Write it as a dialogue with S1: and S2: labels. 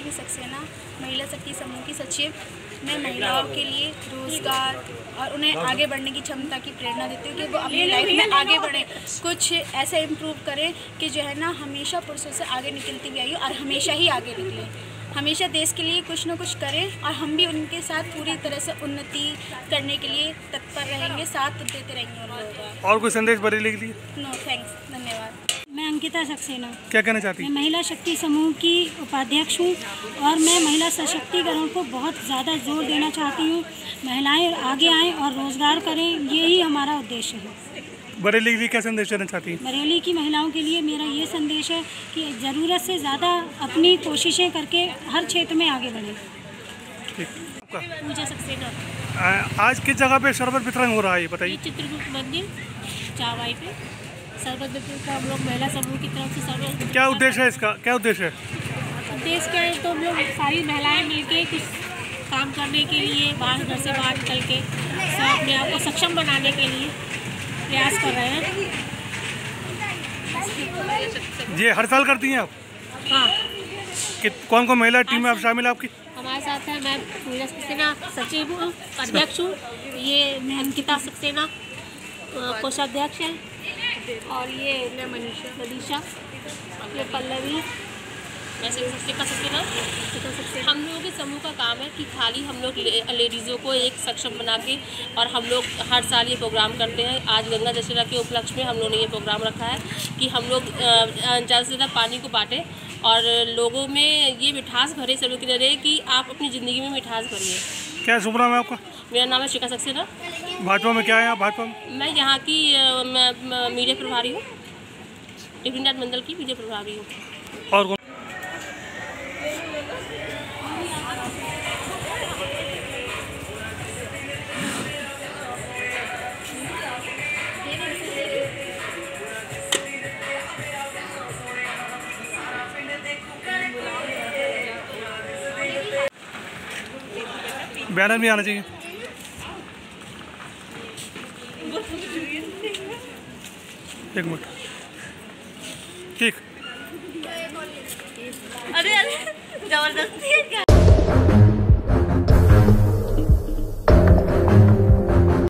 S1: अंकित सक्सेना महिला शक्ति समूह की सचिव। मैं महिलाओं के लिए रोज़गार और उन्हें आगे बढ़ने की क्षमता की प्रेरणा देती हूँ कि वो अपनी लाइफ में आगे बढ़ें। कुछ ऐसा इम्प्रूव करें कि जो है ना हमेशा पुरुषों से आगे निकलती हुई आई और हमेशा ही आगे निकलें। हमेशा देश के लिए कुछ ना कुछ करें और हम भी उनके साथ पूरी तरह से उन्नति करने के लिए तत्पर रहेंगे साथ देते रहेंगे
S2: और कोई संदेश बरेली के लिए?
S1: नो थैंक्स धन्यवाद।
S3: मैं अंकिता सक्सेना।
S2: क्या कहना चाहती?
S3: मैं महिला शक्ति समूह की उपाध्यक्ष हूँ और मैं महिला सशक्तिकरण को बहुत ज़्यादा ज़ोर देना चाहती हूँ। महिलाएँ आगे आएँ और रोज़गार करें यही हमारा उद्देश्य है।
S2: बरेली के लिए क्या संदेश देना चाहती? हैं
S3: बरेली की महिलाओं के लिए मेरा ये संदेश है कि ज़रूरत से ज़्यादा अपनी कोशिशें करके हर क्षेत्र में आगे बढ़ें।
S4: पूजा सक्सेना।
S2: आज किस जगह पे शरबत वितरण हो रहा है बताइए।
S4: चित्रकूट मंदिर चावाई पे। सरबत का हम लोग महिला समूह की तरफ़ से सर्व
S2: क्या उद्देश्य है इसका? क्या उद्देश्य है?
S4: उद्देश्य क्या है तो हम लोग सारी महिलाएँ मिलके कुछ काम करने के लिए बाहर घर से बाहर निकल के सब अपने आप को सक्षम बनाने के लिए प्रयास कर रहे हैं।
S2: ये हर साल करती हैं आप?
S4: हाँ।
S2: कौन कौन महिला टीम में आप शामिल है आपकी?
S4: हमारे साथ है मैं पूजा सक्सेना सचिव हूँ अध्यक्ष हूँ। ये मैं अंकिता सक्सेना कोषाध्यक्ष है। और ये मनीषा। मनीषा ये पल्लवी। वैसे शिक्षिका सक्सेना हम लोगों के समूह का काम है कि खाली हम लोग ले, लेडीज़ों को एक सक्षम बना के और हम लोग हर साल ये प्रोग्राम करते हैं। आज गंगा दशहरा के उपलक्ष्य में हम लोगों ने ये प्रोग्राम रखा है कि हम लोग ज़्यादा से ज़्यादा पानी को बांटें और लोगों में ये मिठास भरे सभी के रहे कि आप अपनी ज़िंदगी में मिठास भरिए।
S2: क्या शुभ नाम है आपका?
S4: मेरा नाम है शिका सक्सेना।
S2: भाजपा में क्या है आप भाजपा में?
S4: मैं यहाँ की मीडिया प्रभारी हूँ। डिविनाथ मंडल की मीडिया प्रभारी हूँ।
S2: और बैनर भी आना चाहिए। एक मिनट। ठीक।
S5: अरे अरे ज़बरदस्ती